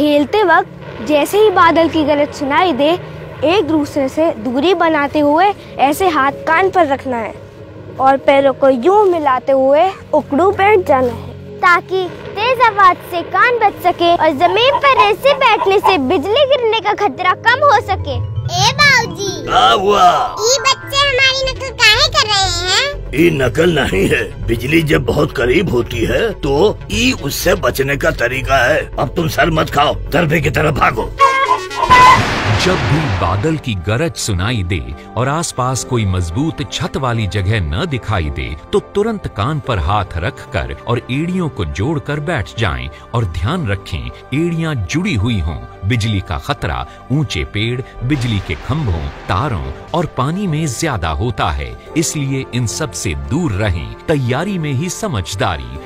खेलते वक्त जैसे ही बादल की गरज सुनाई दे एक दूसरे से दूरी बनाते हुए ऐसे हाथ कान पर रखना है और पैरों को यूँ मिलाते हुए उकड़ू बैठ जाना है। ताकि तेज आवाज़ से कान बच सके और ज़मीन पर ऐसे बैठने से बिजली गिरने का खतरा कम हो सके। ए बाबूजी ये नकल नहीं है। बिजली जब बहुत करीब होती है तो ई उससे बचने का तरीका है। अब तुम सर मत खाओ दरबे की तरफ़ भागो। जब भी बादल की गरज सुनाई दे और आसपास कोई मज़बूत छत वाली जगह न दिखाई दे तो तुरंत कान पर हाथ रखकर और एड़ियों को जोड़कर बैठ जाएँ और ध्यान रखें, एड़ियाँ जुड़ी हुई हों। बिजली का खतरा, ऊँचे पेड़, बिजली के खंभों, तारों और पानी में ज़्यादा होता है, इसलिए इन सबसे दूर रहें, तैयारी में ही समझदारी